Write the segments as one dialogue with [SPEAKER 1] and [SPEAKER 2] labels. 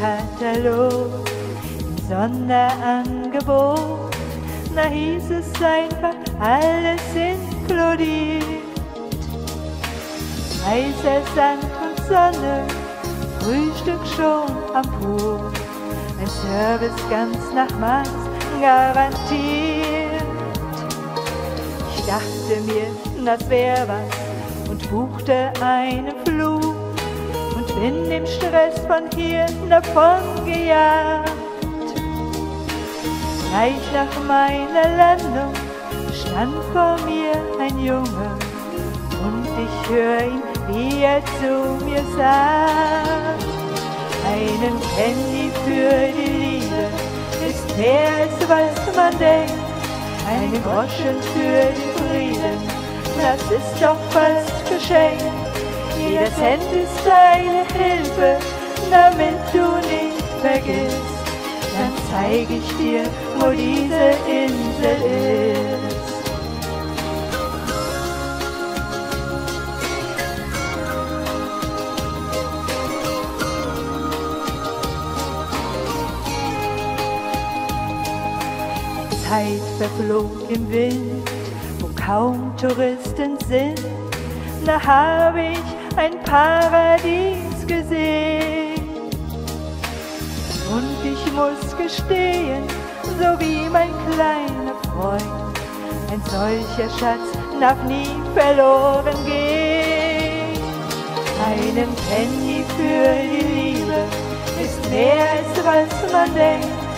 [SPEAKER 1] Katalog im Sonderangebot. Da hieß es einfach, alles implodiert. Heißer Sand und Sonne, Frühstück schon am Pool. Ein Service ganz nach Maß garantiert. Ich dachte mir, das wär was und buchte einen Flug bin im Stress von hier davon gejagt. Gleich nach meiner Landung stand vor mir ein Junge und ich hör ihn, wie er zu mir sagt. Einen Handy für die Liebe ist mehr als was man denkt. Einen Groschen für den Frieden, das ist doch fast geschenkt. Jeder Cent ist deine Hilfe, damit du nicht vergisst. Dann zeig ich dir, wo diese Insel ist. Zeit verflog im Wind, wo kaum Touristen sind. Da habe ich ein Paradies gesehen. Und ich muss gestehen, so wie mein kleiner Freund, ein solcher Schatz darf nie verloren gehen. Einen Penny für die Liebe ist mehr als was man denkt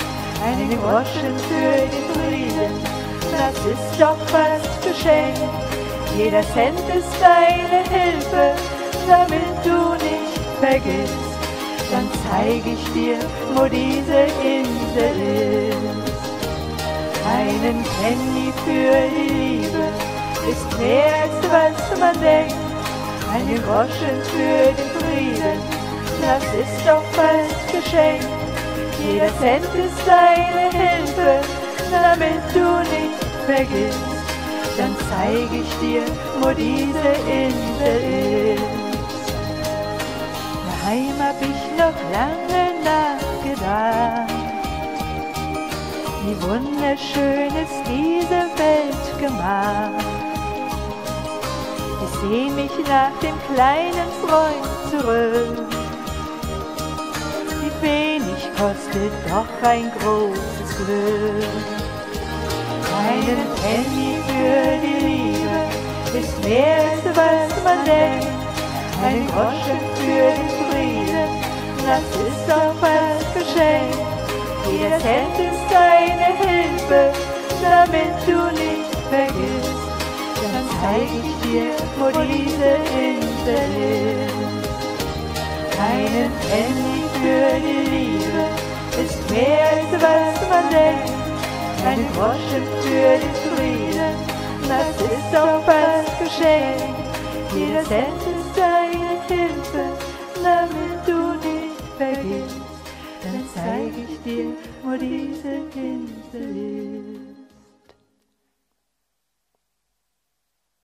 [SPEAKER 1] einen Groschen für den Frieden, das ist doch fast geschenkt. Jeder Cent ist deine Hilfe, damit du nicht vergisst. Dann zeig ich dir, wo diese Insel ist. Einen Penny für die Liebe ist mehr als was man denkt. Einen Groschen für den Frieden, das ist doch fast geschenkt. Jeder Cent ist deine Hilfe, damit du nicht vergisst. Dann zeig ich dir, wo diese Insel ist. Daheim hab ich noch lange nachgedacht. Wie wunderschön ist diese Welt gemacht. Ich seh mich nach dem kleinen Freund zurück. Wie wenig kostet doch ein großes Glück. Einen Penny für die Liebe ist mehr als was man denkt. Ein Groschen für den Frieden, das ist doch was geschenkt. Jeder Cent ist deine Hilfe, damit du nicht vergisst. Dann zeig ich dir, wo diese Insel ist. Einen Penny für die Liebe ist mehr als was man denkt. Ein Groschen für den Frieden, das ist doch fast geschenkt. Jeder Cent Dann zeig ich dir, wo diese Insel ist.